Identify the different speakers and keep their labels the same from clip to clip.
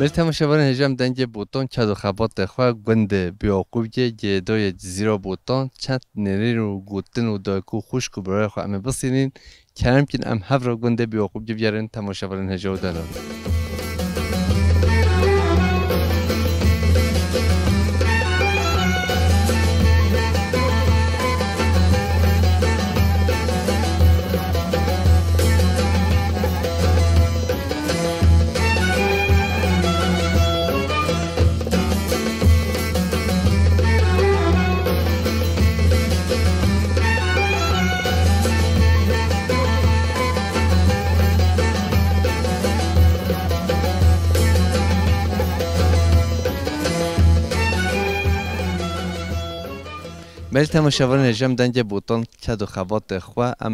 Speaker 1: بر تماشاوان هجام دنگ بوتان چد و خبات خواه گند بیاقوب که گیدای جزیرا بوتان چند نری رو گوتن و دایکو خوشک برای خواه امه بسینین. کرم کن ام هف را گند بیاقوب که بیارن تماشاوان هجام دارن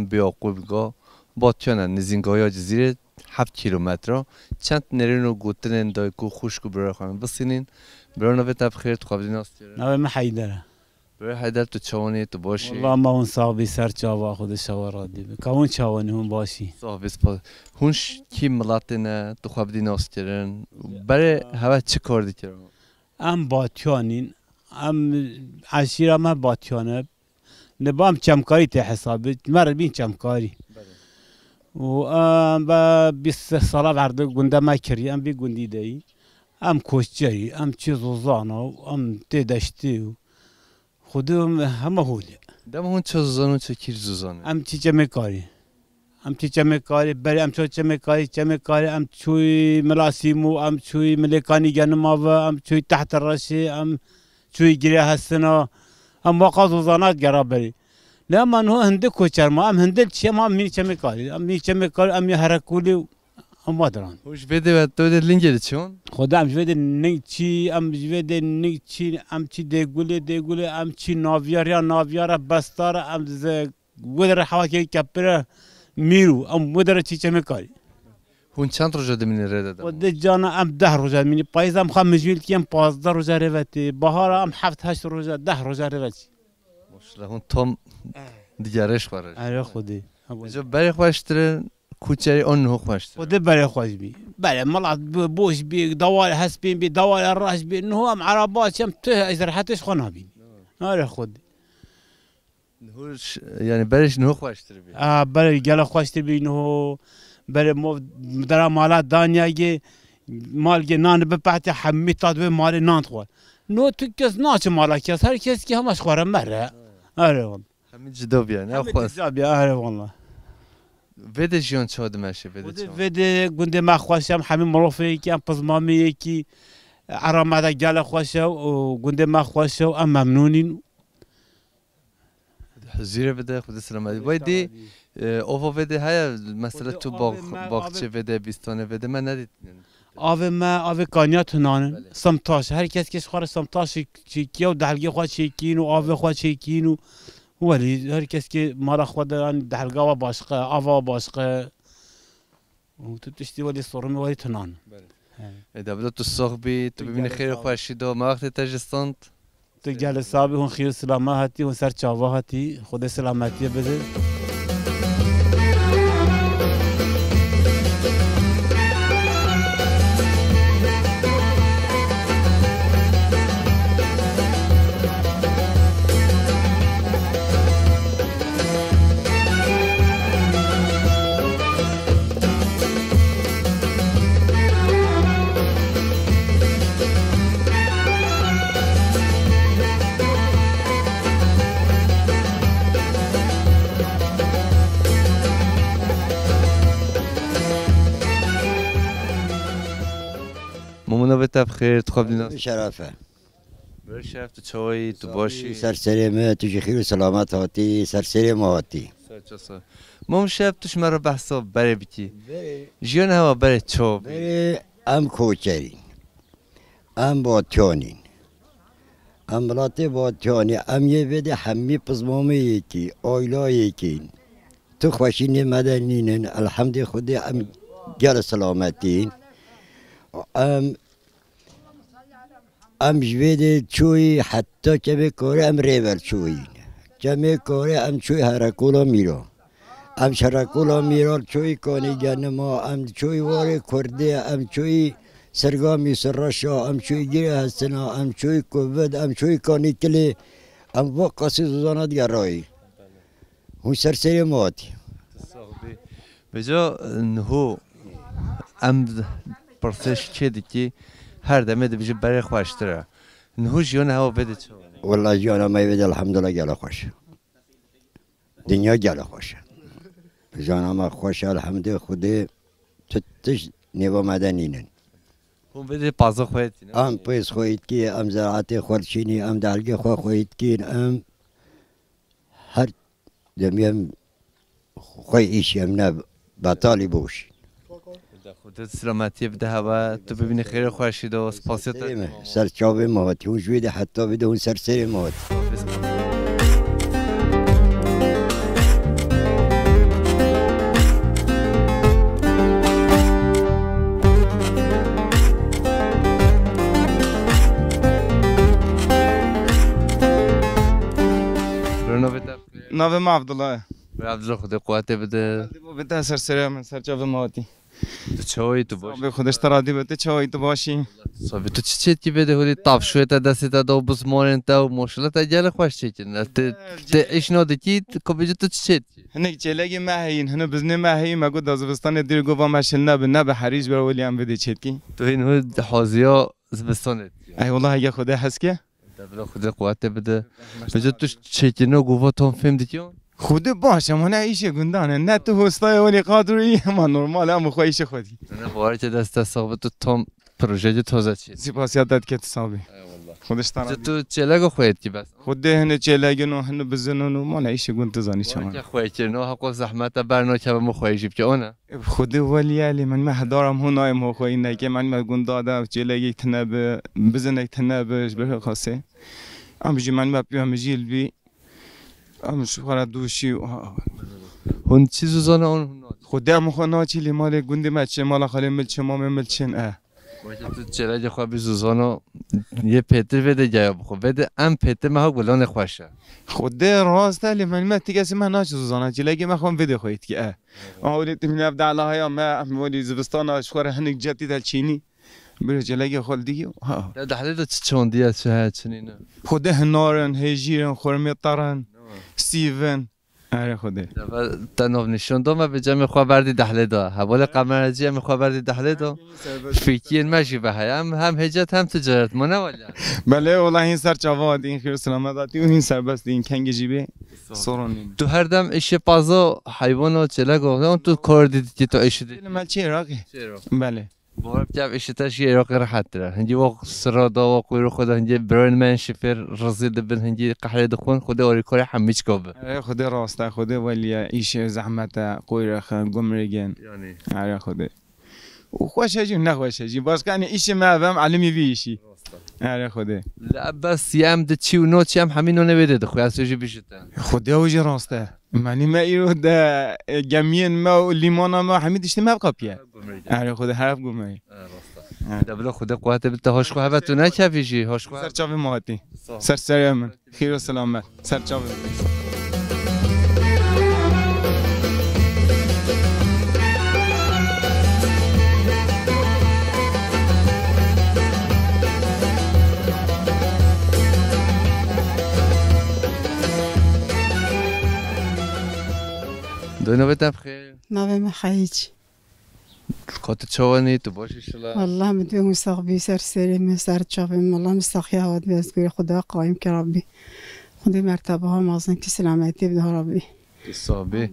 Speaker 1: بیاقوب گا با تیانا نزینگاه ها جزیره هفت کیلومتر. چند نرین و گوتن دایکو خوشک و برای خواه بسینین. برای نوه تب خیر تو خواب دین
Speaker 2: نوه من حیدره
Speaker 1: برای حیدر تو چوانی تو باشی.
Speaker 2: والله ما اون صاحبی سر چاوا خودش را دیبه که اون چاوانی هم باشی.
Speaker 1: صاحب سپاس هونش کی ملاتنه تو خواب دین آستیرن برای هوا چه کار دیکرن
Speaker 2: ام باتیانین ام عشیره ما باتیانه نبام چمکاری ته حسابی مر بین چمکاری. و ام با 20 ساله ورده گنده ما کری ام بی گندی دی. ام کوچی ام چیز زانا ام تی دشتی خودم همه هولی
Speaker 1: دم هون چه زوزان و چه کیر زوزانه.
Speaker 2: ام چی چمه کاری ام چی چمه کاری بری ام چو چمه کاری چمه کاری ام چوی ملاسیمو ام چوی ملکانی گنما و ام چوی تحت الرشی ام چوی گیری هستنا ام واقع زوزانات گرا بری. لما هو هندك کوچر ما ام هندل چی ما می چمه کاری ام می چمه کاری ام هرکولی ام مادران
Speaker 1: هوش بده و تو ده لینگری چون؟
Speaker 2: خدا ام جوید نی چی ام جوید نی چی ام چی دگوله دگوله ام چی ناویار یا ناویار بستار ام ز ودر حواکی کپره میرو ام ودر چی چمه کاری
Speaker 1: هون چند روزه دمین رده دم
Speaker 2: ود جانا ام ده روزه منی پایز ام خم مجویل کیم پازده روزه روتی بهار ام هفت هشت روزه ده روزه روتی
Speaker 1: ماشاءالله هون تام دیگرش خورش
Speaker 2: اره خودی
Speaker 1: جو برای خوشتر کوچری آن نه خوشتر
Speaker 2: خودی برای خوش بی بله ملات بوش بی دوال حسبین بی دوال راش بی انه ام عربات ام ته ازرحتش خنا بی اره خودی
Speaker 1: هوش یعنی برش نه خوشتر بی
Speaker 2: آه برای گله خوش بی انه مو در مالات دانیا گی مال نان بپعتی حمی تاد به مال نان خور نو تو کس ناچ مالا کس هر کس کی همش خوره مره. اره والله.
Speaker 1: همین جدا بیا نه خواست.
Speaker 2: تجابی اره والله.
Speaker 1: وده جیان چه آدم هشه وده
Speaker 2: وده
Speaker 1: چه
Speaker 2: وده گنده ما خوشم همین مروفه کی ام پزمامی کی عرامه گله خوشه و گنده ما خوشه و ام ممنونین.
Speaker 1: زیر بده خود سلام علی وای دی آه، اوو بده های مثلا تو باغ باغچه بده بیستانه بده من ندید.
Speaker 2: آو ما آو کانیا
Speaker 1: تنان
Speaker 2: سمتاش. هر کس کش خوار سمتاش چیکی و دهلگی خواه چیکین و آو خواه چیکین و ولی هر کس که مرا خود دهلگا و باشقه آو باشقه. و تو تشتی ولی صورم ولی تنان
Speaker 1: بله. إذا
Speaker 2: بدأت
Speaker 1: الصغبي
Speaker 2: تبي
Speaker 1: من
Speaker 2: خير
Speaker 1: خواشي دو ما وقت تجستنت
Speaker 2: تو گل صاحبی هون خیر سلامه هاتی هون سر چاوا هاتی خود سلامتی بده
Speaker 1: مامونا به تب خیر تو خواب دینا
Speaker 3: شرفه
Speaker 1: بر شرف تو چای تو باشی
Speaker 3: سرسری ما تو خیر و سلامت هاتی سرسری ما هاتی
Speaker 1: مام شب توش مرا بحثا بره بیتی جیان هوا بره چا بی
Speaker 3: بری ام کوچرین ام باتیانین ام بلاتی باتیانی ام یه بده همی پزمامی یکی آیلا یکین تو خوشین مدنینن الحمد خودی ام گل سلامتین ام ام جوید چوی حتی کمی کاره ام ریور چوی. کمی کاره ام چوی هرکولا میرو. ام شرکولا میرال چوی کانی گنما ام چوی واره کرده ام چوی سرگامی سرشا ام چوی گیره هستنا ام چوی کوبد ام چوی کانی کلی. ام با قاسی زوزانات گرایی هون سرسری ماتی
Speaker 1: بجا نهو. ام پرسش چه دی که هر دمه دبیج برای خوش تره. نهو جیون هوا بده تو.
Speaker 3: والله جیون ما بده الحمدلله گله خوش. دنیا گله خوش. جان ما خوش الحمد خود تتش نیو مدنینن
Speaker 1: هم بده پازه خواهید
Speaker 3: ام پیز خواهید که ام زراعت خورشینی ام دلگه خو خواهید که ام هر دمیم خواه ایشیم نه بطالی بوشی
Speaker 1: خودت سلامتی بده هوا تو ببینی خیلی خوشید و سپاسیت
Speaker 3: سر چاوي موتي هون جويدي حتى بدون سرسري موتي
Speaker 1: رونو بده.
Speaker 4: ناوم عبدالله.
Speaker 1: به عبدالله خدا قوت بده.
Speaker 4: بده سر سر من سر
Speaker 1: تو چایی تو باش
Speaker 4: به خودش ترادی بده چای تو باشی
Speaker 1: صافی تو چی چیت کی بده هولی تاپ شوی تا دستی تا دو بس مورن تا و ماشالله تا جل خوش چی کنه ت ت ایش نو دکی کو بجو تو چی چیت
Speaker 4: هنک چلگی ماهین هنو بزنه ماهی مگو دازبستان دیر گوا مشل نه به نه به حریج بر ولی هم بده چت کی
Speaker 1: تو این هو حازیا زبستانت
Speaker 4: ای والله اگه خدا هست که
Speaker 1: دبلا خدا قوت بده بجو تو چی کنه گووا تو فهم دیکیون
Speaker 4: خود باشه من ایش گندانه نه تو هستای ولی قادری ما نرمال هم خویش خودی.
Speaker 1: نه باره که دست ثابت تو تام پروژه تازه چی
Speaker 4: سپاسیت که تصابی خودش ترادی
Speaker 1: تو چلگو خواهد کی بس
Speaker 4: خود هنه چلگی نو بزنن و ما ایش گند تزانی
Speaker 1: که
Speaker 4: چمان
Speaker 1: خواهد کنه حق زحمت برنا که مو خواهی جیب که اونه
Speaker 4: خود ولی علی من ما هدارم هو نایم هو خوی نه که من ما گند داده چلگی تنب بزنه تنبش به خاصه ام جی من ما بیام جیل بی. ام شوارا دوشی.
Speaker 1: هون چی زوزانه اون
Speaker 4: خود هم خو ناچی لی مال گند مچه مال خالی ملچه ما ملچن اه
Speaker 1: تو چلج خواه بی زوزانو یه پیتر بده جای بخو. بده ام پیتر ما گلان خوشه.
Speaker 4: خود راست علی من ما تیگه من ناچ زوزانا. چلگی ما خوام ویدیو خویت که؟ اه. آولی تمین ابدا الله یا ما ولی زبستان اشخوار هنگ جتی دل چینی. بره چلگی خال دیگه؟ ها
Speaker 1: ده حالی دو چه چوندی از چه هد چنینه.
Speaker 4: خود هنارن هجیرن خورمی طرن سیون آره خوده
Speaker 1: تا نو نشون دو ما به جمع خواه بردی دهله دا. حوال قمر جی هم خواه بردی دهله دا. این مجی به هم هم هجت هم تجارت. ما نوالا
Speaker 4: بله والله این سر چاواد این خیر سلامتی و این سر بست این کنگ جیبه. سرون
Speaker 1: تو هر دم ایش پازا حیوان و چلگو اون تو کار دیدی که تو ایش دیدی
Speaker 4: مال چی عراقی؟ بله.
Speaker 1: بارب جاب ایش تاش یه راقی راحت تره هنجی وقت سرادا و قویرو خدا هنجی براین من شفر رزید بن هنجی قحله دخون خدا اوری کاری همیچ کابه
Speaker 4: آره خود راسته خود ولی ایش زحمت قویرخ گمرگن
Speaker 1: یعنی
Speaker 4: آره خود و خوش هجی نه خوش هجی باز کنی ایش ما هم علمی بیشی آره خود
Speaker 1: لا بس يام دتشي ونوت يام حمين ونبيد دخو يا سوجي بيشتا
Speaker 4: خود اوجی راسته منی ما ایرو ده گمین ما و لیمانا ما حمید اشتی ما بقاپیه آره خود حرف گمه
Speaker 1: دبلا خدا قوات بنت هاش خو هبتو نكفيشي هاش خو
Speaker 4: سر چاوی ماهاتی. سر سر من. خیر و سلامت. سر چاوی
Speaker 1: نوبت بخير
Speaker 5: نظام خيج
Speaker 1: كنت تشواني تبوش ان شاء الله
Speaker 5: والله مدوي مستقبي سر سري من سر تشافي والله مستخيا ود بس تقول خدا قايم كربي خدي مرتبه ها مازن کی سلامتی بده ربی
Speaker 1: صابي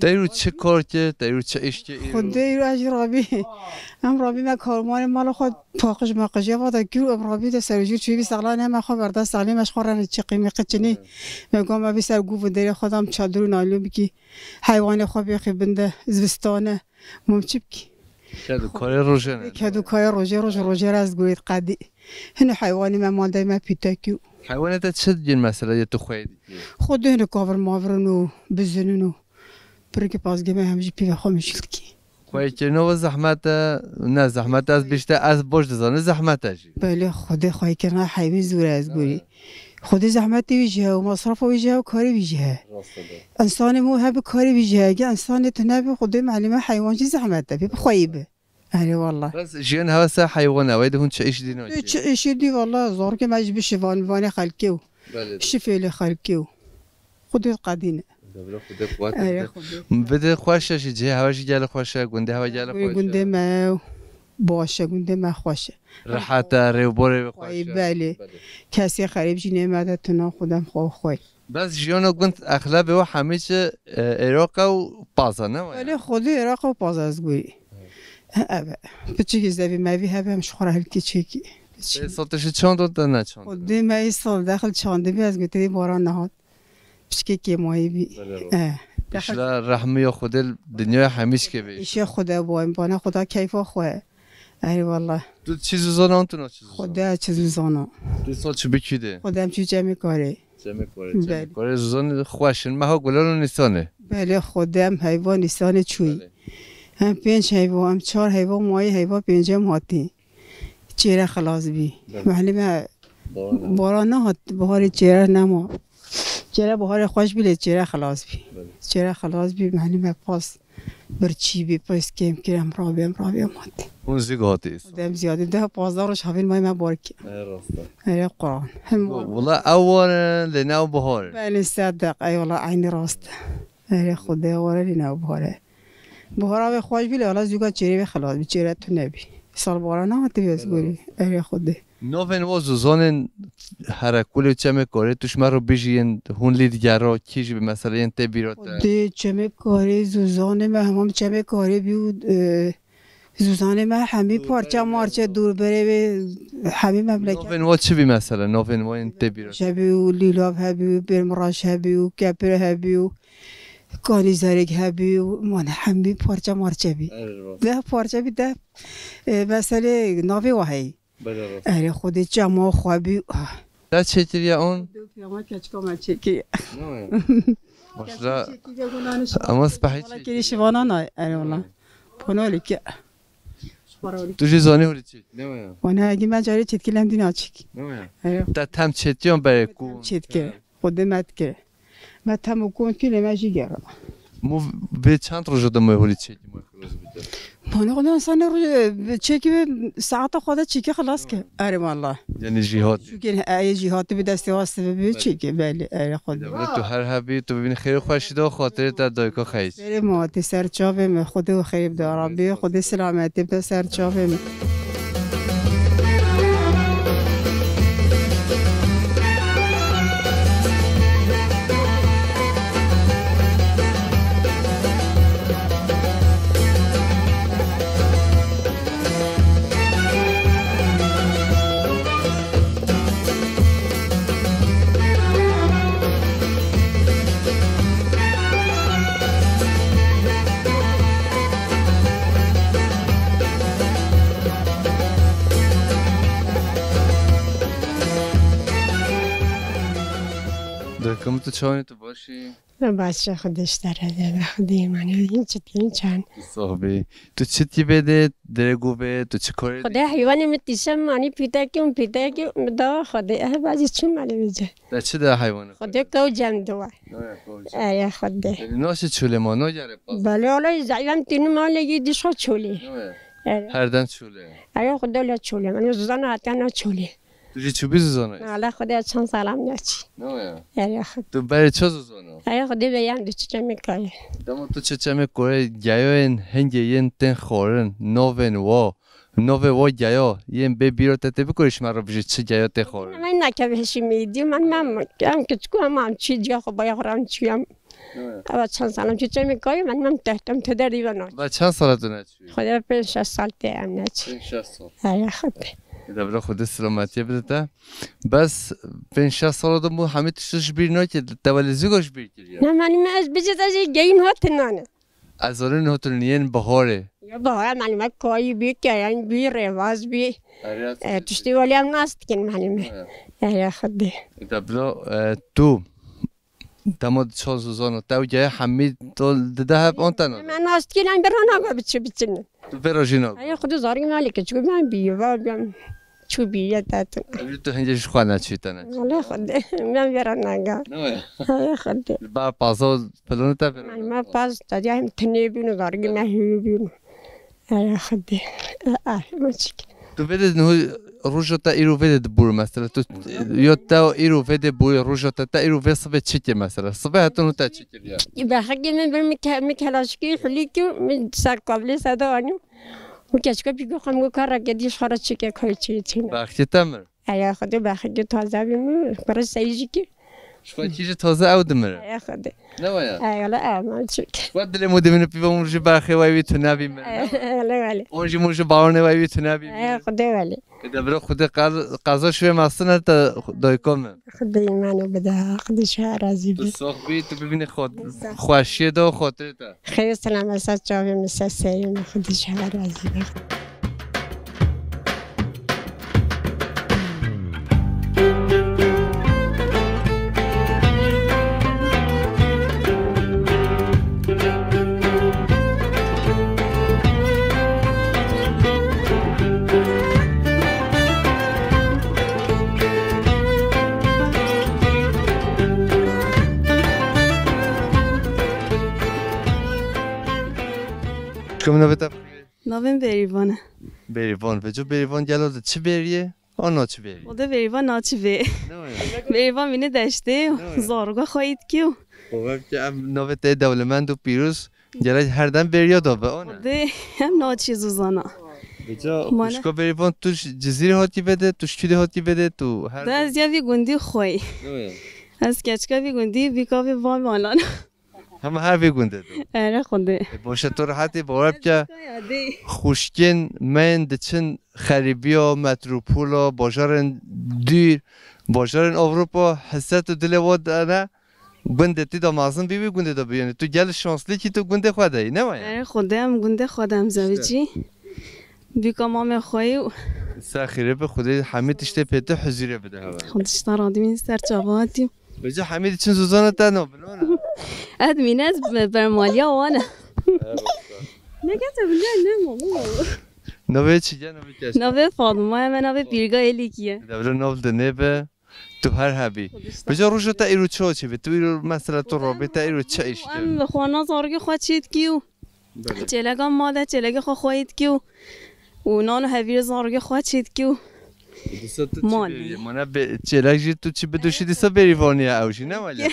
Speaker 1: دايرو چه کار که دايرو چه ايش که
Speaker 5: خدای رو اجر ربی ام ربی ما کارمان مال خود پاقش ماقش. یا ودا کیو ام ربی ده سر جور چوی بی سغلا نه ما خو بردا سغلی مش خورن چه قیمه قچنی میگم ما بی سر گوو دری خودم چادر نالو بکی. حیوان خو بی خبنده زوستانه ممچب کی
Speaker 1: كادو کار روشن
Speaker 5: کدو کای روژه روژ روژه را از گوید قدی. هنو حیوانی من مالده ما پیتاکیو
Speaker 1: حيوانات تشد جن مثلا يا تخويد
Speaker 5: خود هنو کاور ماورنو بزنونو برکه پاسگه من همجی پیوه خو میشل کی
Speaker 1: خوي كنو زحمت نه زحمت از بیشتر از بوش دزانه زحمت اجي
Speaker 5: بله خود خواهی کرنا حیوی زور از گوری خودی زحمت دی ویجه و مصرف ویجه و کاری ویجه انسان مو هب کاری ویجه اگه انسان تناب خودی معلم حیوان چی زحمت ده بی خویب أهلي والله.
Speaker 1: بس جين هسا حيوان ويدهن تعيش دي
Speaker 5: نوتي تعيش دی والله. زورك ما يجبش
Speaker 1: فان
Speaker 5: فاني خلكيو شفي لي خلكيو خدي
Speaker 1: قادين بدا خواشة جي هواش جال خواشة قندي هوا جال خواشة
Speaker 5: قندي ماو باشه گنده ما خوشه.
Speaker 1: راحت ریو بوره
Speaker 5: خواهی بله. کسی خریب جی نمیده تنا خودم خواه خواه
Speaker 1: بس جیانو گنت اغلب و همه چه عراق و پازا نه
Speaker 5: ولی خودی عراق و پاز از گویی. اوه بچه که زوی موی هبه هم شخوره هلکی چکی
Speaker 1: سالتش چند داد نه چند
Speaker 5: خودی ما این سال داخل چانده بی از گویی باران نهاد. بچه که ماهی بی؟ اه.
Speaker 1: اشلا رحمه یا خود دنیا همیش که بیش
Speaker 5: ایشه خدا بایم بانه خدا کیفا خواه. ای والله
Speaker 1: تو چیز زانه اون تو نه چیز
Speaker 5: خدا چیز زانا
Speaker 1: تو سال چه بکیده
Speaker 5: هم چی جمع کاره
Speaker 1: جمع کاره
Speaker 5: بله.
Speaker 1: جمع کاره زان خوشن ما ها گلان نیستانه
Speaker 5: بله هم حیوان نیستان چوی هم پنج حیوان هم چهار حیوان مایی حیوان پنجم هاتی چهره خلاص بی محلی ما باران نه هات بهار چهره نما چهره بهار خوش بیله چهره خلاص بی. چهره خلاص بی محلی ما پاس برچی بی پاس کم کرم را بیم را بیم هاتی
Speaker 1: اون زیگاتی است.
Speaker 5: خدا هم زیاده ده پازده روش حویل مای ما بارکی اره قرآن. هم
Speaker 1: والله اول لناو بهار
Speaker 5: بله صدق ای والله عین راست اره خدا واره لینا بهاره. بهاره به خوش بیله حالا زوگا چهره به خلاص بی چهره تو نبی. سال بارا نه هاتی بیاز گوری. خدا
Speaker 1: نوین و زوزان هر کلی چه کاره توش مرا بیجین هون لیدگرا کیش به مثلا این تبیرات
Speaker 5: خدا چمه کاری زوزان ما همام چمه کاری بیود زوزان ما همه پارچه مارچه دور بره به همه مملکت
Speaker 1: نوین و چه بی مثلا نوین و این تبیرات
Speaker 5: شبی و لیلاب هبی و برمراش هبی و کپر هبی و کانی زرگ هبی و من همه پارچه مارچه بی ده پارچه بی ده مسئله ناوی وحی اره خود جمع خوابی؟
Speaker 1: ده چه تریا اون؟
Speaker 5: چکی
Speaker 1: ماشلا اما سپحی چی
Speaker 5: کلی شوانا نه اره والله پنالی که.
Speaker 1: تو چه زانی هولی چی؟ نمیم
Speaker 5: وانا اگه من جاری چت کلم دینا چکی
Speaker 1: نمیم تا تم چتیان برای کو
Speaker 5: چت که خود مت که ما تمو کن کلی مجی گرا
Speaker 1: مو به چند روز دم هولی چی
Speaker 5: مانه خدا انسان رو چکی ساعت خدا چکی خلاص که اره والله
Speaker 1: یعنی جهاد
Speaker 5: شو که ای جهات به دست واسطه به چکی بله اره خدا
Speaker 1: تو هر هبی تو ببینی خیر خوشیده و خاطر در دایکا خیش
Speaker 5: بره ما سر چاوه می خدا خیر دارم بی خدا سلامتی به سر چاوه
Speaker 1: دایکا تو باشی
Speaker 6: بچه خودش داره به خودی من این این چند؟
Speaker 1: صاحبی تو چی تی بده؟ درگو به؟ تو چی کاری
Speaker 6: خدا حیوانی متیسم مانی پیدا کیم پیدا کیم دا خدا اه بعضی چی مالی بیجه
Speaker 1: در چه در حیوان
Speaker 6: خدا کو جم دوا ای خدا
Speaker 1: ناش چوله ما نو جره پاس
Speaker 6: بله حالا زعیم تینو مالگی دیشا چولی.
Speaker 1: هر دن چوله.
Speaker 6: ای خدا لا چولی من زن حتی نه
Speaker 1: چی چوبی زوزانه
Speaker 6: حالا خدا چند سلام نچی. ای خدا
Speaker 1: تو برای چه زوزانه
Speaker 6: ای خدا بیم دو چی می‌کنه
Speaker 1: دما تو چه چه میکوره گیاین هنگی ین تن خورن. نوون وا. نوو وا گیا. ین به بیرو تته بکوریش مرا بجی چه گیا ته خورن.
Speaker 6: من نکه میدی من من هم که چکو هم هم چی جا خب باید خورم چی هم. اول چند سالم چی چه می‌کنی من من تحتم تو در دیوان
Speaker 1: و چند سالتونه چی؟
Speaker 6: خدا پنج شش سال ته هم نچی.
Speaker 1: 6 سال. خود سلامتی بده بس 5 6 سال دو همه تشش بیر نه که تولی زیگاش بیر کردی
Speaker 6: نه من من از بجد از گیم هات نانه
Speaker 1: از آن هتل نین بهاره
Speaker 6: یا با من من کاری بی که این بی رواز بی تشتی ولی هم نست کن من من ای خدا
Speaker 1: دبر تو دماد چهار زوزانو تو جای حمید تو ده هب آن تنها
Speaker 6: من نست کن بران آقا بچه بچنه
Speaker 1: تو براجینا
Speaker 6: ای خدا زاری مالی که چکو من بی و بیم چو بی یادتون
Speaker 1: تو هنجش خواهد نچیتنه
Speaker 6: ولی خدا من بران آقا ای خدا
Speaker 1: با پاسا پلون تا
Speaker 6: من ما پاس تا جایم تنی بینو زارگی نه هیو بینو آره خدي آه ماشي
Speaker 1: تو بده نو روجو تا ایرو بده دبور مثلا تو یا تا ایرو بده بوی روجو تا تا ایرو بده صبح چیکه مثلا صبح هاتون تا چیکه یا
Speaker 6: يبقى حاجة من برمك مكهلاشكي حليكي من سار قبل سادانو وكاشكا بيجو خمو كارا قديش خارج شكا كل شيء تينا
Speaker 1: وقتی تمر
Speaker 6: أيا خدي بحاجة تازة بيمو برا سيجيكي
Speaker 1: شو چیز تازه او دمر
Speaker 6: أيا خدي
Speaker 1: نه ویا
Speaker 6: أيا لا ما تشك
Speaker 1: شو دل مو دمن پی با مرج باخه وای وی تو نبی من
Speaker 6: أيا لا ولا
Speaker 1: اونجی مرج باور وای وی تو نبی
Speaker 6: أيا خدي ولا
Speaker 1: ده برو خود قضا شوی مستن تا دایکم
Speaker 6: خدي إيمانو بدا خدي شهر عزيزي
Speaker 1: تو ساخ بی تو ببینی خود خوشی دو خاطر تا کم نبتا
Speaker 7: Navim.
Speaker 1: بریوان و جو بریوان گلو ده چه بریه آنا چه بریه
Speaker 7: O da Berivan naçive.
Speaker 1: نه ویا
Speaker 7: Berivan beni deşti. Zarga خواهید کیو.
Speaker 1: خب که ام نوت دولمند و پیروز گلای هر دم بریا دا به آنه
Speaker 7: O da hem naçi zuzana.
Speaker 1: بجا. اشکا بریوان توش جزیره هاتی بده توش کیده هاتی بده تو هر
Speaker 7: bir gündi خوی.
Speaker 1: نه ویا.
Speaker 7: Az keçka bir gündi bir kahve var malan.
Speaker 1: همه هر وی گونده دو.
Speaker 7: Ere خونده.
Speaker 1: باشه تو راحتی باور که خوشکن من دچن خریبیا متروپولا باجارن دیر باجارن اروپا حسات و دل واد انا گنده تی دا مازن بی بی گنده دا بیانی. تو گل شانسلی کی تو گنده خواده ای نمایا
Speaker 7: Ere خونده هم گنده خودم زویجی. Bir kamam خوی
Speaker 1: ساخیره به خودی حمید اشته پیتا حزیره بده.
Speaker 7: خودش ترادیم سر چاواتی.
Speaker 1: بجا حمید چن سوزانه تا نو بنونه
Speaker 7: اد مینز برمالیا وانه. نگه تبلیغ نه ماما.
Speaker 1: نوه چی جا نوه کش
Speaker 7: Nave Fatıma hemen nave Pirga Elikiye.
Speaker 1: دبلو نو دنه به تو هر هبی بجا روشو تا ایرو چو چی به تو ایرو مثلا تو رابطه ایرو چه ایش
Speaker 7: xwana zargı xwa çit kiu. Çelegam mada çelege xwa xwayit kiu. و نان هویر زارگه خواهد چید کیو مالی.
Speaker 1: مانا چلاک جی تو چی بدوشی دیسا بری وانیا اوشی نه ولی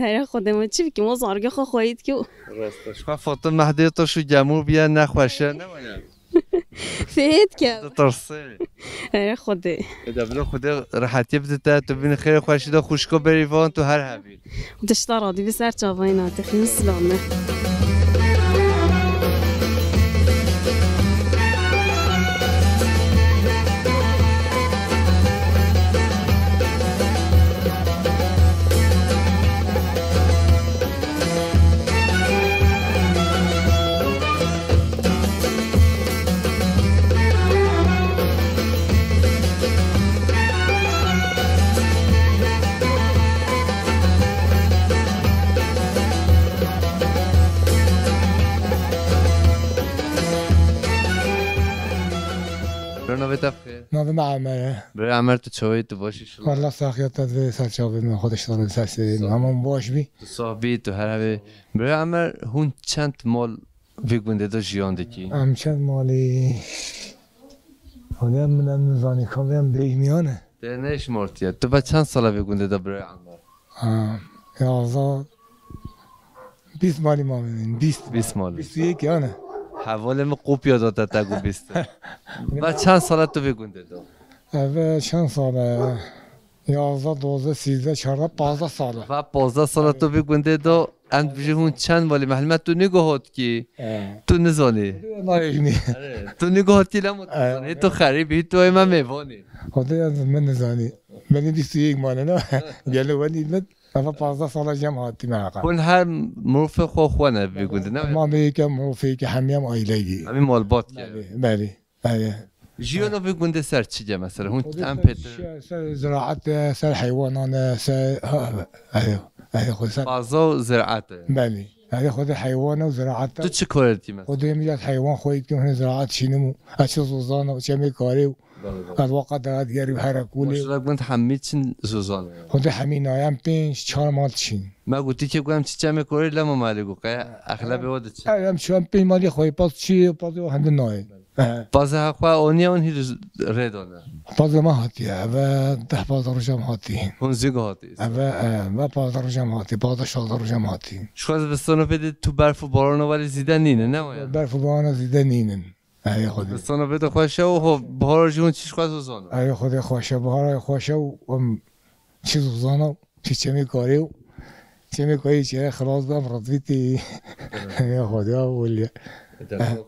Speaker 7: هر خودم چی بکی ما زارگه خواه خواهید کیو
Speaker 1: راستش خواه فاطمه مهدی تو شو جمو بیا نخوشه
Speaker 7: فید که
Speaker 1: تو ترسه
Speaker 7: هر خوده
Speaker 1: دبلو خود راحتی بده تو بین خیر خوشی دا خوشکو بری وان تو هر هبی
Speaker 7: دشتا رادی بسر چاوای ناتخین سلامه
Speaker 1: تفخیر
Speaker 8: نام معمره.
Speaker 1: برای عمر تو چوی تو باشی شما.
Speaker 8: والله ساخیات تدوی سرچاوی من خودش داره سرسی همون باش بی.
Speaker 1: تو صاحبی تو هر هبی برای عمر هون چند مال بگونده دا جیانده کی
Speaker 8: همچند مالی؟ حالی هم منم نزانی کاوی هم بیمیانه
Speaker 1: ده نیش مرتیه. تو با چند ساله بگونده دا برای عمر؟
Speaker 8: یازا بیست مالی ما ببین بیست.
Speaker 1: بیست مال
Speaker 8: بیست و یک یانه
Speaker 1: حواله من قوپ یاداتا تگو بیسته و چند ساله تو بگونده دا
Speaker 8: اوه چند ساله؟ یازده دوزده سیزده چهارده پازده ساله.
Speaker 1: و پازده ساله تو بگونده دا اند بجه هون چند مالی محلمت تو نگاهات کی؟ تو نزانی.
Speaker 8: نایگنی
Speaker 1: تو نگاهات کی؟ لما تو نزانی. تو خریبی. تو ای من میوانی.
Speaker 8: خدای از من نزانی. بنی بیست و یک ماله نه؟ گلو ولی من اوه پازده ساله جمع هاتی معقل
Speaker 1: کن هر مروف خو خوانه بگونده نه؟
Speaker 8: ما به یکم موفی که همی هم آیلگی.
Speaker 1: همین مالبات که.
Speaker 8: بله بله
Speaker 1: جیانو بگونده سر چی جا مثلا هون ام پیتر
Speaker 8: سر زراعت سر حیوانان سر ايوه ايوه خود سر.
Speaker 1: بازا و زراعته
Speaker 8: بله هذا خود حیوان و
Speaker 1: تو
Speaker 8: زراعت
Speaker 1: چه کارتی مثلا؟
Speaker 8: خود میاد حیوان خواهید که هن زراعت شینمو اچه زوزان و چه میکاری و از وقت داد گری هر کولی
Speaker 1: مشترک بند حمید چین زوزانه.
Speaker 8: خود همین آیم پنج چهار مال چین
Speaker 1: ما گوتی که گویم چی چمه کوری لما مالی گو که اخلا واد چی؟
Speaker 8: هم چون پنج مالی خوی پاس چی؟ پاس هند نای.
Speaker 1: باز حقا اونی اون هی ردانه
Speaker 8: پاس ما هاتی و ده پاس روزم هاتی.
Speaker 1: هون زیگو هاتی.
Speaker 8: و و پاس هاتی پاس شال روزم هاتی.
Speaker 1: شخص بستانو بده تو برف و باران ولی نینه نه؟
Speaker 8: برف باران زیده نینن ای خودی
Speaker 1: بستانو بده خوشه و خب بهار جون چیش خواست زوزانه
Speaker 8: ای خودی خوشه بهار خوشه و چی زوزانه چی چه میکاری؟ و چه میکاری؟ چه خلاص بام رضیتی ای خودی اولی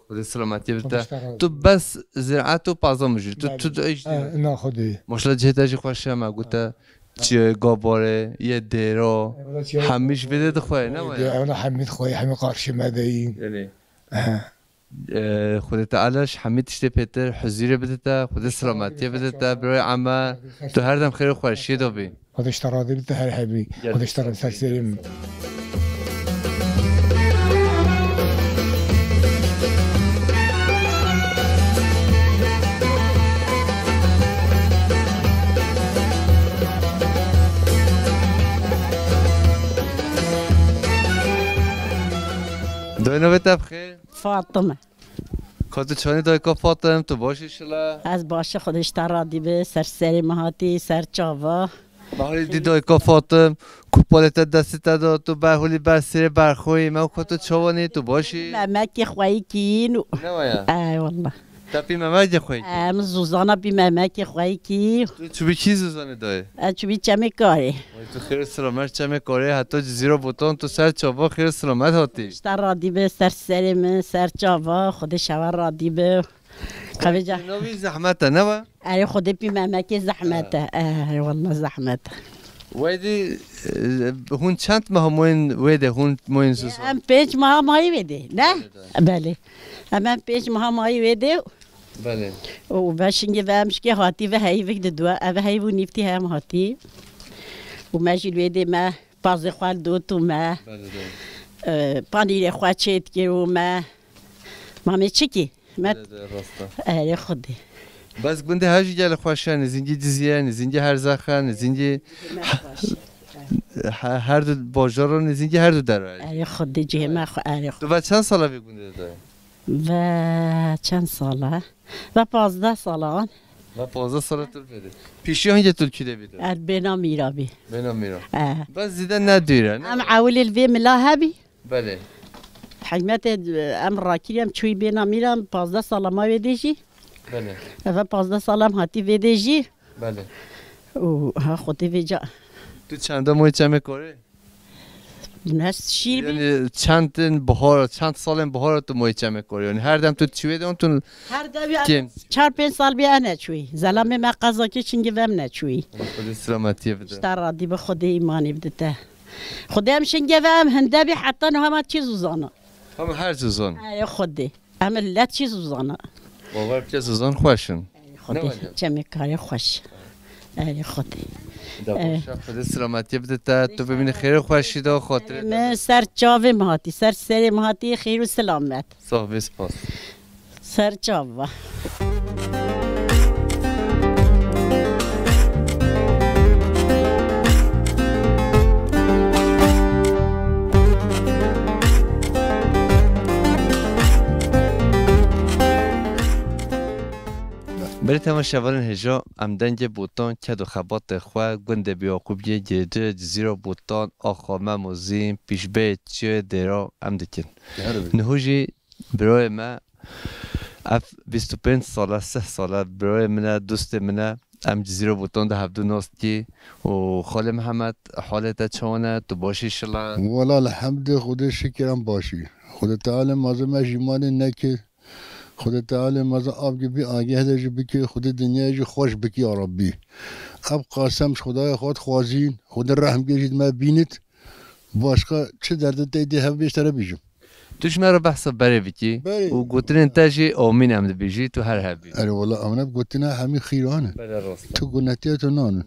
Speaker 1: خود سلامتی بده. تو بس زراعت و پازا مجری تو تو ایش
Speaker 8: نه خودی
Speaker 1: ماشاءالله جهت اجی خوشه ما گوته چی گاباره یه دیرا همیش بده دخواه نه
Speaker 8: انا حمید خوی همین قارش مدهی
Speaker 1: یعنی؟ خودت علش حمید شته پتر بده تا خود سلامتی بده تا برای عمه. تو هر دم خیر خواهد خورشید و بی.
Speaker 8: خودش راضی بده هر حبی. خودش تر
Speaker 1: سکسیریم دوينو بتبخير
Speaker 9: فاطمه.
Speaker 1: خود چانی دای که فاطم؟ تو باشی شلا
Speaker 9: از باشه خودش ترادی به سر سری مهاتی سر چاوا.
Speaker 1: بحالی دی دای که فاطم کوپالت دستی داد تو بحالی بر سر برخوی ما خود چوانی تو باشی؟
Speaker 9: ممکی خوایی کینو
Speaker 1: نمایا.
Speaker 9: ای والله.
Speaker 1: تپی ممک خوی
Speaker 9: ام زوزانا بی ممکی خوایی کی
Speaker 1: تو چوبی چی زوزانه دای
Speaker 9: چو بی چمی کاری
Speaker 1: تو خیر سلامت چمه کاره حتی زیرو بوتان تو سر چابا خیر سلامت هاتی
Speaker 9: سر رادی به سر سری من سر چاوا خود شور رادی به قوی جا
Speaker 1: نوی زحمت نه
Speaker 9: ای خود بی ممکی زحمته ای والله زحمته
Speaker 1: ویدی هون چند ماه موین ویده هون موین زوزان
Speaker 9: ام پیش ماه مایی ویده نه بله ام پیش ماه مایی ویده
Speaker 1: بله
Speaker 9: و باشینگه و همشگه هاتی و هی وقت دو او هی و نیفتی هم هاتی و ماشی ویده ما پاز خوال دو تو ما پانیر خواه چید و ما ما می چکی ما ای خودی
Speaker 1: بس گنده هاجی گل خوشه نزینگی دیزیه نزینگی هر زخه نزینگی هر دو باجار رو نزینگی هر دو در
Speaker 9: ای خودی جه ما خو ای
Speaker 1: تو و چند ساله بی گنده داره
Speaker 9: و چند ساله؟ و پازده سالان
Speaker 1: و پازده ساله طول بده. پیشی هنگه طول کده بیده
Speaker 9: اد بنا میرابی
Speaker 1: بنا میرا. بس زیده ندیره
Speaker 9: ام عاول الوی ملاهبی
Speaker 1: بله.
Speaker 9: حکمت ام راکیری ام چوی بنا میرم پازده ساله ما ویدیجی
Speaker 1: بله
Speaker 9: و پازده سالم هاتی ویدیجی
Speaker 1: بله
Speaker 9: و ها خودی ویجا
Speaker 1: تو چند ماه چمه کاره
Speaker 9: نست شیر بی
Speaker 1: یعنی چند بهار چند سال بهار تو ماه چمه کاره یعنی هر دم تو چی بده اون تو
Speaker 9: هر
Speaker 1: کم
Speaker 9: چهار پنج سال بیا نچوی زلمه ما قضا که چنگی وم نچوی
Speaker 1: خود سلامتی بده
Speaker 9: اشتر رادی به خودی ایمانی بدته خودی هم شنگی وم هنده بی حتی نه هم چیز زانا
Speaker 1: هم هر زوزان
Speaker 9: ای خودی هم لت چیز زانا
Speaker 1: باور زوزان خوشن.
Speaker 9: خودی. چه میکاری خوش. ای خودی
Speaker 1: خود سلامتی بده. تا تو ببینی خیر خوشی دا خاطر.
Speaker 9: من سر چاوه مهاتی سر سر مهاتی خیر و سلامت.
Speaker 1: صاحب سپاس.
Speaker 9: سر چاوه
Speaker 1: بری تماشاوران هجا ام دنگ بوتان کد و خبات خواه گند بیاقوبی گیده جزیرا بوتان آخامه موزین پیشبه چیه دیرا ام دکن نهوجی برای ما اف 25 ساله سه ساله برای منه دوست منه. ام جزیره بوتان ده هفدو ناستی. و خاله محمد حالت چونه؟ تو باشی شلا؟
Speaker 10: والا الحمد خود شکرم باشی. خود تعالی مازه مجیمان نکه. خود تعالی مازه آب بی آگه ده بی که خود دنیا جی خوش بکی یا ربی. اب قاسم خدای خود خوازین خود رحم گیجید ما بینید. باشقا چه درد دیدی هم بیشتر بیجم.
Speaker 1: توش مرا بحثا بره بیتی. و گوتن انتاجی آمین هم ده بیجی تو هر هبی
Speaker 10: اره والا امنا بگوتینا همین خیرانه.
Speaker 1: بله راست.
Speaker 10: تو گناهی تو نان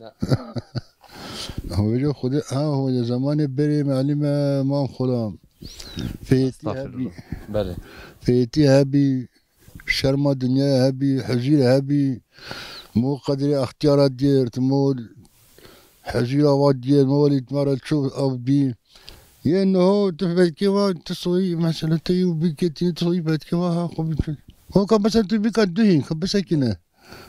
Speaker 10: هو خود ها هو زمان بری معلم ما خدا. فیتی هبی
Speaker 1: بله.
Speaker 10: فیتی هبی شرما دنيا هبي حجيرة هبي مو قدري اختيارات دير تمول حجيرة واد دير مولي تشوف أو بي يعني هو تفعل كيما تصوي مثلا تيو تصوي بعد كيما هو كان بس تبيك الدهين كان بس كنا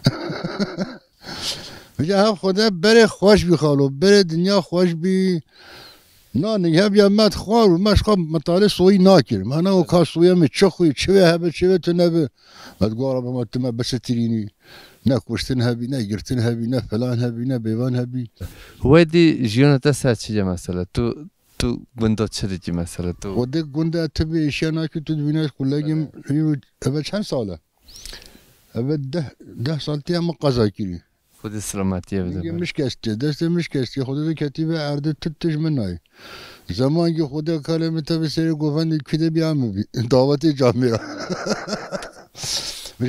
Speaker 10: بجا خدا بري خوش بي خالو بري دنيا خوش بي نه نه هم یا مت خوار مش خب مطالع سوی ناکر من او کا سوی می چه خوی چه هبه چه تو نبه بعد گوارا به متما بس ترینی نه کشتن هبی نه گرتن هبی نه فلان هبی نه بیوان هبی
Speaker 1: هو دی جیون تا سر چیه مثلا تو تو گندا چه دیگه مثلا تو
Speaker 10: خود گنده تبی اشیا ناکی تو دبینه کلگیم اول چند ساله اول ده ده سال تی هم قضا کری
Speaker 1: خود سلامتیه
Speaker 10: میگه
Speaker 1: بده
Speaker 10: مش کستی دست مش کستی خود کتیبه ارده تتش منای زمان که خود کلمه تا سری گفتن کده بیام بی دعوت جامعه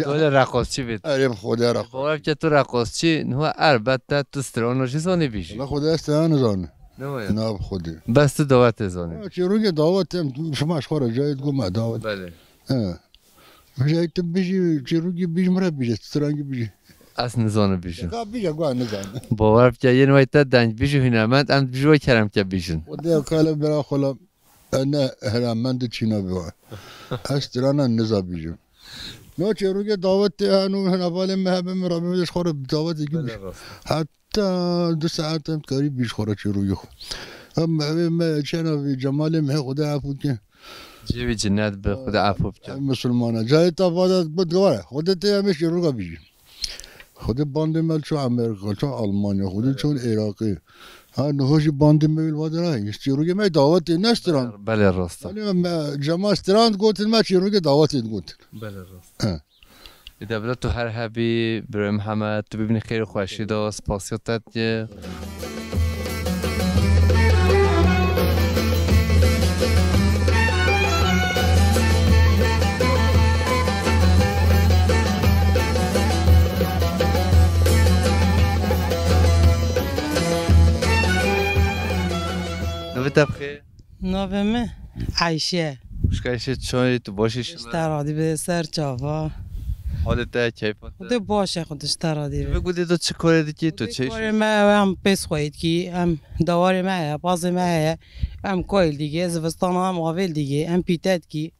Speaker 1: تو رقاصچی بید
Speaker 10: اره خدا را.
Speaker 1: باور که تو رقاصچی نه البته تو استرانوشی زانی بیشی.
Speaker 10: الله خدا است نزانه
Speaker 1: نه
Speaker 10: نه خودی.
Speaker 1: بس تو دعوت زانی.
Speaker 10: چه روی دعوت هم. شما اشخار جایت گو ما دعوت.
Speaker 1: بله.
Speaker 10: جایت تو بیجی چه روی بیج مرا بیجی سترانگی بیجی
Speaker 1: از نزانه بیشن.
Speaker 10: کا بیجا گو نزانه
Speaker 1: باور که یه نوعی تا دنج بیشو هنرمند ام بیشو کرم که بیشن.
Speaker 10: خدا کالا برا خلا انا هرمند چینا بیوا. استرانا نزا بیجم نو چه روی دعوت هنو هنوال مهبه مرا بیمدش خور دعوت دیگه بیش حتی دو ساعت هم کاری بیش خوره چه روی خو. هم چنا جمال مه خدا عفو که
Speaker 1: جیبی جنت به خود عفو بکن.
Speaker 10: مسلمانه. جای تفاوت بود گواره خودت همش رو بیجی خود باند مل چون امریکا چون آلمانیا خود چون عراقی. ها نهوش باند مل وادرا یستی روی ما دعوت نستران
Speaker 1: بله راستا.
Speaker 10: ولی ما جماعه استران گوتن ما چی روی دعوت گوتن.
Speaker 1: بله راست ایده تو هر هبی برای محمد تو ببینی خیلی خوشی دا سپاسیاتت یه نوی تبخی
Speaker 11: نومه عایشه
Speaker 1: مشکلش چای تو باشیش
Speaker 11: اشترادی به سر چاوا
Speaker 1: حالت کیفات
Speaker 11: خود باشه خودش ترادی
Speaker 1: بگو دی تو چه کاری دیگه تو چه
Speaker 11: کار ما هم پس خواهید کی هم دوار ما باز ما هم کویل دیگه زوستان هم غاویل دیگه هم پیتت کی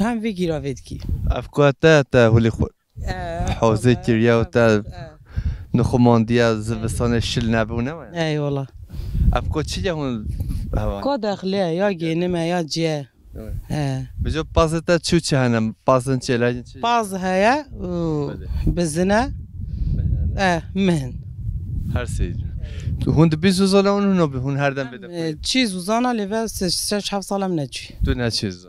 Speaker 11: هم ویگی راوید کی
Speaker 1: افکار تا تا هولی خود حوزه کریا و تا نخماندی زوستان شل نبونه
Speaker 11: ای والله
Speaker 1: افکار چی هون
Speaker 11: کو داخله یا گینه یا جه
Speaker 1: بجو پاس تا چو چه هنم پاسن چه لاجن چه
Speaker 11: باز هيا بزنا اه مهن
Speaker 1: هر سی تو هون دبی زوزالا اون نو هون هر دم بده
Speaker 11: چی زوزانا لیو سش هفت سالم نچی
Speaker 1: تو نه چیز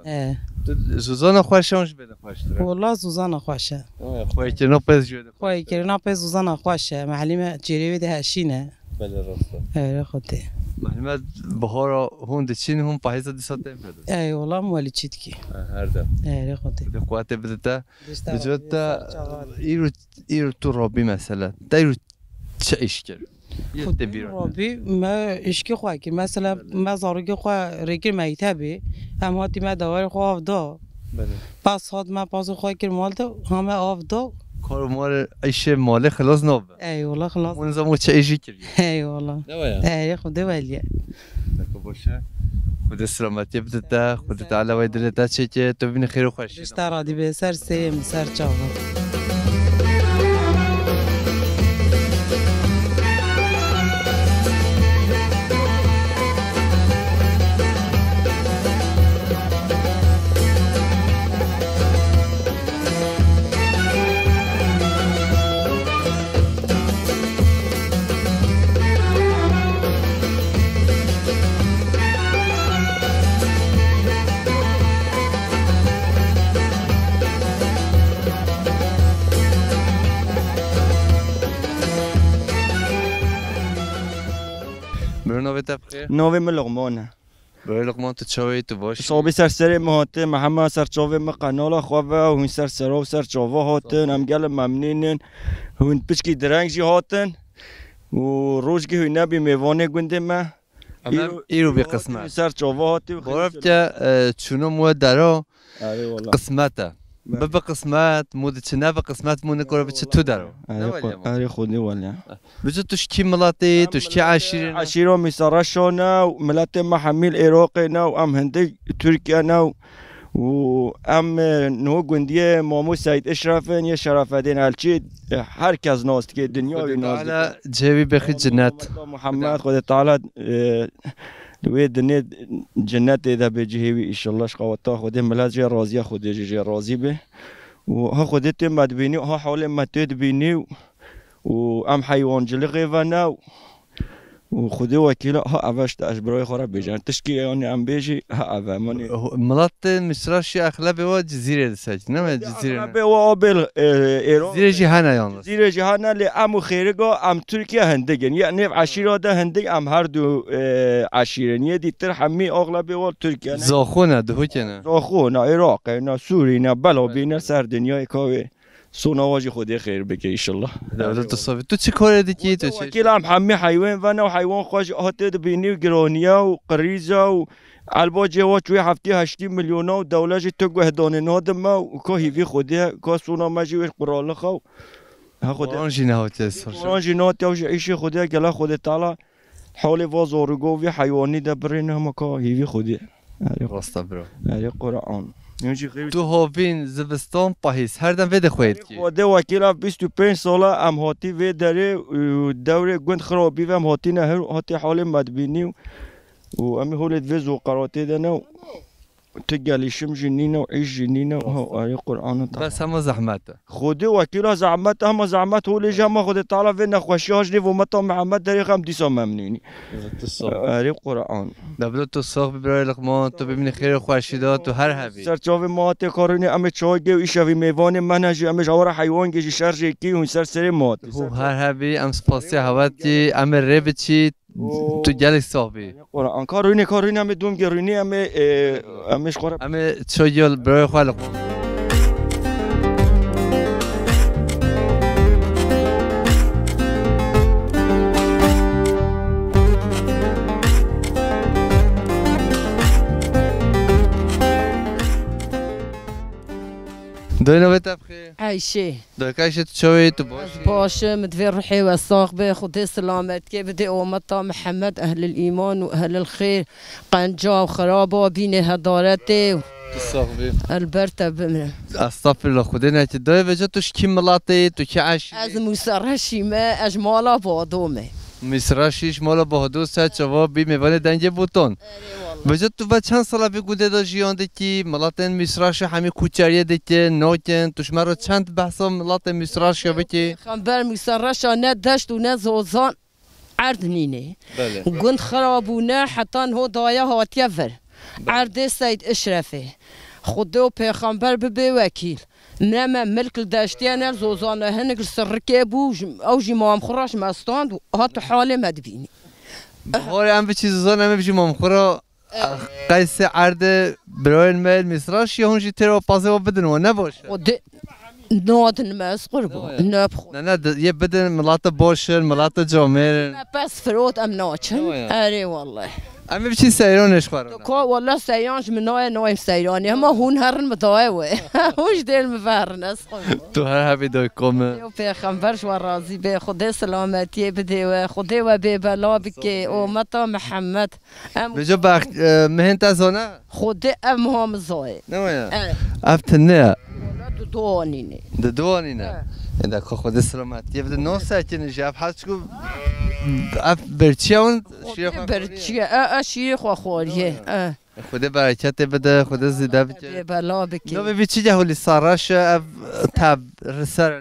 Speaker 1: تو زوزانا خوشش بده خوش
Speaker 11: والله زوزانا خوشه
Speaker 1: خوی که نو پس جوده
Speaker 11: خوی که نه پس زوزانا خوشه معلم جریوی ده هشینه
Speaker 1: بله راسته
Speaker 11: اه خوده
Speaker 1: محمد بهارا هون دچین هم پایز دی ساته بده
Speaker 11: ای والله مولی چیت کی.
Speaker 1: هر دم.
Speaker 11: خوده
Speaker 1: ده قوت بده تا. بجو تا ایرو ایرو تو رابی مثلا. تا ایرو چه ایش کرد؟
Speaker 11: رابی ما اشکی خواه که مثلا ما زارگی خواه ریگر میتبی هم هاتی ما دوار خواه آف دا
Speaker 1: بله.
Speaker 11: پس هات ما پاس خواه کر مال تو همه آف
Speaker 1: كور مور ايشي مولي خلاص نوب
Speaker 11: أي والله خلاص.
Speaker 1: ونظام وش ايجي
Speaker 11: أي والله.
Speaker 1: دوايا أي خد دوايا يعني. كبوشة خد السلامات يبدتا خد تعالى ويدلتا تشيكي تبني خير
Speaker 11: وخش اشترى دي بسار سيم سار
Speaker 1: تشاوغل نوی
Speaker 12: ملغمانه
Speaker 1: برای لقمان تو چاوی تو باش
Speaker 12: صوبی سر سر مهاته محمد سر چاوی ما قنال خواه و هون سر سر و سر چاوه هاتن ممنینن هون پشکی درنگ جی هاتن و روز که هون نبی میوانه گنده ما
Speaker 1: ایرو بی قسمت.
Speaker 12: سر چاوه هاتی
Speaker 1: که چونو مو درا
Speaker 12: آره
Speaker 1: قسمته. ما بقسمات مودچنا بقسمات مون کور بچ تو درو
Speaker 12: اری خودی ولی
Speaker 1: بچ توش کی ملاتی توش کی
Speaker 12: عشیر عشیرو میسرشونا و ملاتی محمل عراقی نو ام هندی ترکیه نو و ام نو گندیه مامو سید اشرفن یه شرف دین الچی. هر کس ناست که دنیا ناست
Speaker 1: جوی بخی جنت.
Speaker 12: محمد خود تعالی وی د نه جنت د به جهه وی ان شاء الله شقا وتا خو دې ملت جه راضیه خو دې جه راضی به. وها خو دې ته مدبینی ها حول ما تدبینی و ام حیوان جلغه و نه و خدا وکیل ها اوش تاش برای خورا بیجن. تشکی یعنی ام بیجی ها اوه منی
Speaker 1: ملات مصراشی اغلب و جزیره دسج نه جزیره
Speaker 12: به و آبل ایران.
Speaker 1: جزیره جهان یالناس
Speaker 12: زیر جهان لی ام خیرگا ام ترکیه هندگن. یعنی عشیره ده هندگ ام هر دو عشیره. نیه دیتر همی اغلب و ترکیه نه.
Speaker 1: زاخونه دهو کنه
Speaker 12: زاخو نه عراق نه سوری نه بلابی نه سر دنیای کاوه سونا واجي خودي خير
Speaker 1: بك إن شاء الله. لا الصف تو تشكور
Speaker 12: دي تي تو كي لام حمي حيوان فانا وحيوان خوش هتد بيني جرونيا وقريزة و الباجي واش وي حفتي هشتي مليون ودولة جي تقوه دوني نادم وكو هي في خودي كو سونا ما جي قرال خو
Speaker 1: هاخد اورانجي
Speaker 12: نهوت اورانجي نهوت يوش ايشي خودي قال خودي تعالى حولي فازورغو في حيواني دبرين هم كو
Speaker 1: هيفي خدي
Speaker 12: هذه قرآن. یعنی خیلی
Speaker 1: تو هاوین زبستان پاهیس هر دم وده خوید کی
Speaker 12: خود وکیل 25 ساله ام هاتی و داره و دور گند خرابی و ام هاتی نه هاتی حال مدبینی و و امی هولد و زو تقال شم جنينة وعيش جنينة وهو اي قرآن
Speaker 1: بس هم زحمات
Speaker 12: خودي وكيلا زحمات هم زحمات هو اللي جمع خودي طالع فينا؟ خوشيهاش ليفو متى محمد داري خم ديسو ممنيني آه، آية قرآن
Speaker 1: دبلو تو تصاق ببرای لقمان. تو ببینی خیر خوشیدات تو هر هبی.
Speaker 12: سرچاوی مات کارونی امه چای گو ایشوی میوان منج امي جاورا حيوان گیش شرجی كي هون سر سری مات
Speaker 1: هو هر هبی ام سپاسی هواتي امي ربچی ری بچی تو گلک صاحبی
Speaker 12: قرآن. کارونی کارونی امی دوم گرونی امی امیش قرآن
Speaker 1: ام چایل برای خوا
Speaker 13: دوينويت
Speaker 1: ابخي عايشي دوك عايشي تشوي تبوشي
Speaker 13: بوشي مدفير روحي والصاغبي خودي سلامات كي بدي اومتا محمد أهل الايمان واهل الخير قنجا وخرابه بيني هدارتي
Speaker 1: الصاغبي
Speaker 13: البرتا
Speaker 1: استغفر الله خدينا تدوي بجا توش كي ملاطي كي عايشي
Speaker 13: از مسرشي ما اجمالا بادومي
Speaker 1: میسراشیش مالا با حدود سه جواب بی میوان دنگ بوتون. وجه تو و چند ساله بی گوده دا جیانده کی ملاتن میسراش همی کوچریه ده که ناکن. توش مرا چند بحثا ملاتن میسراش یا بکی؟
Speaker 13: خنبر موسر رشا نه دشت و نه زوزان. عرض نيني
Speaker 1: بله.
Speaker 13: قند خرابونا حتى هو ضايا هو تيفر عرض سيد اشرفي خدو پیغمبر ببي وكيل نما ملك لداشتي انا زوزانا هنك الركاب أو جي ما مخراش مع ستاند هات حالي ما
Speaker 1: دبيني بخوري أم بتشي زوزانا ما بجي ما مخرا قيس عرض بروين ميل مصراش يهون جي تيرو بازو بدن وبدن
Speaker 13: ونبوش نود نماس قربو. نبخو
Speaker 1: أنا يبدن ملاطه بوشن ملاطه جومير
Speaker 13: باس فروت أم
Speaker 1: نوتشن
Speaker 13: أري والله.
Speaker 1: همه بچی سیرانش خورن.
Speaker 13: كو والله سيانج من نوع نوع سيراني هما هون هرن مضايوه وش ديل مفارن اسقم
Speaker 1: تو هر هبی دای کامه
Speaker 13: يو پیغمبرش و راضی به خدا سلامتی بده و خدا و به بلا بکه. امتا محمد. ام
Speaker 1: بجا بخت مهن تزانه
Speaker 13: خدا ام هم زای
Speaker 1: نویا
Speaker 13: اه،
Speaker 1: افت نه.
Speaker 13: دو دوانینه
Speaker 1: د دوانی نه دا که خود سلامتی بده نو ساکن جاب حس کو اف برچیون شیخ
Speaker 13: برچی اه اه شیر خوا خوریه اه
Speaker 1: خدا برکت بده خدا زیده بده
Speaker 13: بلا
Speaker 1: نو
Speaker 13: بکه
Speaker 1: ببی چی جهولی ساراش اف تب رسر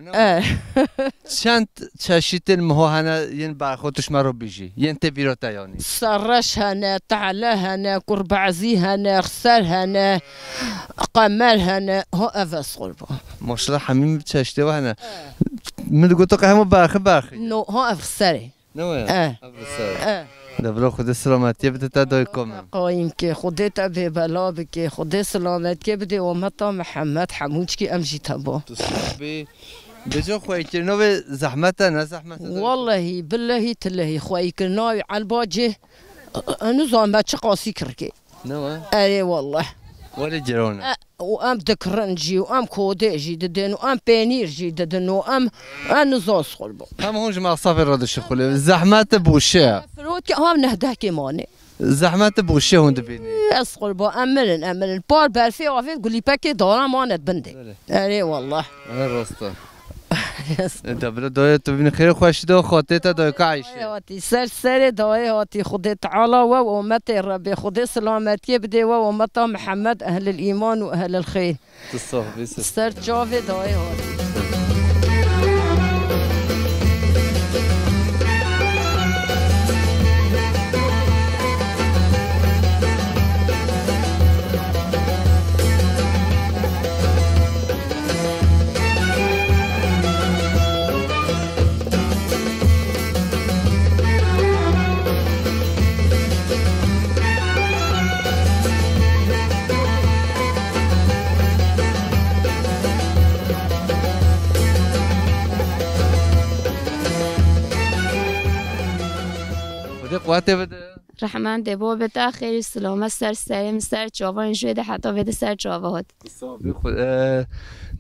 Speaker 1: چند چشیت المهو هنه ین برخوتش مرو بیجی. ین تبیرات یانی
Speaker 13: سرش هنا تعلى هنا كربعزي هنا خسر هنا قمر هنا هو افس قربه
Speaker 1: ماشاءالله همین چشته و هنه. من گوتو که همو برخه برخه
Speaker 13: نو هو افسري
Speaker 1: نه
Speaker 13: اه.
Speaker 1: dobro, Xude selamatiyê bide
Speaker 13: te doyê me. Qayîn kê Xudê te bêbela bike, Xudê selametkê bide ometa Mihemed hemûçkî em
Speaker 1: jî tebo. بجو خوي كرنوي زحمتها نا زحمتها
Speaker 13: والله بالله تلهي خوي كرنوي على الباجي نظام ما تشقاسي كركي
Speaker 1: نعم
Speaker 13: اي والله ولا جرونه وأم دكرنجي وأم كوديجي ددن وأم بينيرجي ددن وأم أنا زوس قلبو
Speaker 1: هم هون جماعة صافي رد الشخول زحمات
Speaker 13: بوشا فروت هم نهده كيماني
Speaker 1: زحمات بوشا هون دبيني
Speaker 13: اس قلبو أملن أملن. بار بالفي وفي تقول لي باكي دورا ما بندي اي والله.
Speaker 1: أنا راسته dobro, do je to bin khair khosh do khoteta do kaish. Hoti
Speaker 13: sar sar do hoti khode taala wa ummati rabbi khode salamat yabdi wa ummata Muhammad ahl al iman wa ahl al
Speaker 1: khair. تصح بس.
Speaker 13: سر جاوه دای هاتی.
Speaker 1: قوت بده.
Speaker 14: رحمان دبو بتا خیلی سلامت سر سرم سر چاوان شده حتی بده سر
Speaker 1: خود اه،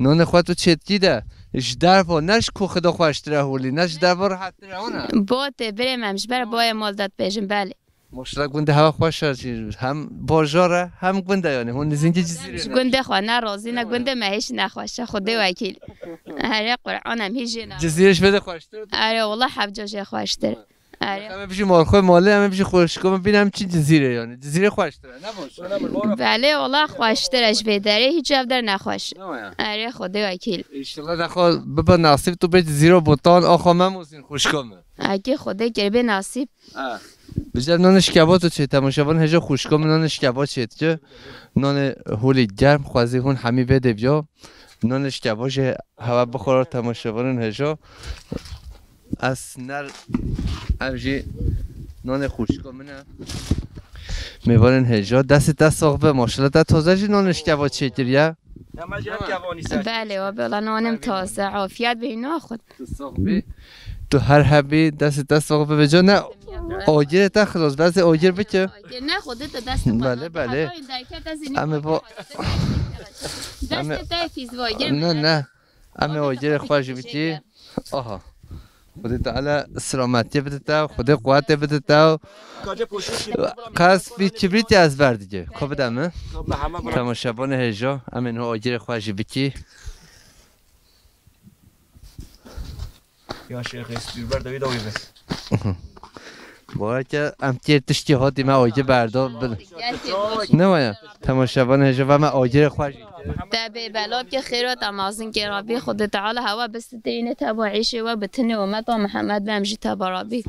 Speaker 1: نون خود تو چت ده اش در با نش کو خدا خوش تره نش در با راحت تره
Speaker 14: باته برم همش برای بای مالدات بیشم بله.
Speaker 1: مشترک گونده هوا خوش هم بازاره هم گونده یعنی. هون جزیره نه.
Speaker 14: گنده خواه نه راضی نه گنده مهیش نخواشه خدا وکیل. هره قرآن هم هیچ نه.
Speaker 1: جزیرش بده خوش تره
Speaker 14: آره والله حبجاش خوشتر. آره
Speaker 1: همه پیش مالخوی ماله همه پیش خوشکو ببینم چی جزیره یعنی جزیره خوش تره نباشه
Speaker 14: بله والله خوشترش بداره هیچ در نخواش آره خدا وکیل.
Speaker 1: ایشالله نخوا ببا نصیب تو به جزیره بوتان آخا من موزین خوشکامه
Speaker 14: اگه خدا گربه نصیب.
Speaker 1: بجر نان شکبا تو چه؟ تماشاوان هجا خوشکام نان شکبا چه؟ که نان هولی گرم خوازی هون همی بده بیا. نان شکبا جه هوا بخورا تماشاوان هجا. از نر امجی نان خوشکام نه میوارن هجا دست دست صاحبه ماشالله تا تازه جی نان شکبا چه کریه
Speaker 14: بله و بلا نانم تازه. عافیت به اینا خود.
Speaker 1: تو هر حبی دست دست صاحبه به جا نه. آجر تا خلاص. بس آجر بکه.
Speaker 14: نه خودت دست
Speaker 1: بله بله. همه با
Speaker 14: دست تا فیزواگر
Speaker 1: نه نه. همه آجر خوش بیتی آها. خدا تعالی سلامتی بده تا خدا قوت بده تا قصد بی کبریتی از بر دیگه. که بدمه تماشابان هجا همین ها آجر خوش بیتی.
Speaker 12: یا شیخ استیربر دوید آوی بس
Speaker 1: باید که ها دیمه آجر بردار بده. نمایم تماشابان هجا و من آجر خوش.
Speaker 14: تابع بلاب که خیرات امازن که ربی خود تعالی هوا بس دین تبع عیشه و بتنی امت و محمد بمجی تبع ربی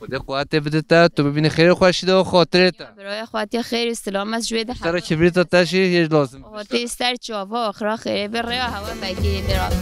Speaker 1: خدا قوت بده تا تو ببینی خیر خوش ده و خاطرت.
Speaker 14: برای خواتی خیر سلامت جوید
Speaker 1: سر کبریت تاشی یه لازم.
Speaker 14: خواتی سر چاوا آخرا خیره بر ریا هوا بگی دراب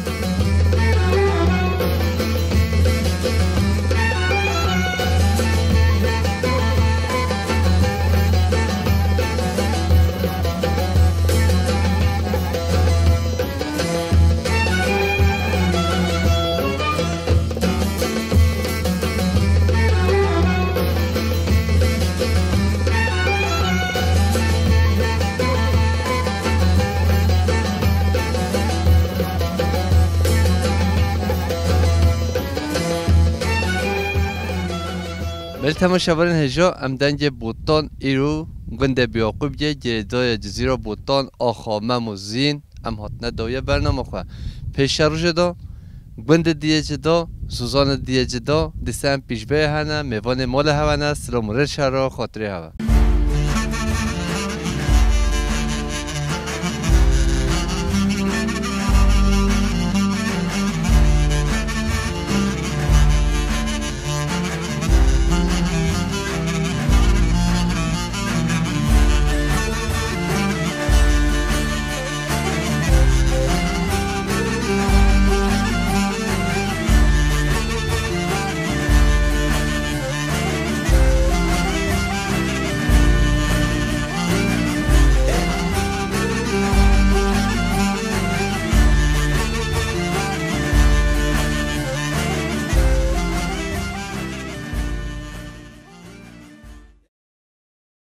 Speaker 1: بل تماشاورین هجا ام دنگ بوتان ایرو گنده بیاقوب یه گریدای جزیره بوتان آخامه موزین ام هاتنه دایه برنامه خواه پیش روش دا گنده دیه جدا سوزان دیه جدا دیسه ام پیش به هنه میوان مال هونه سلام رش هرا خاطره هوا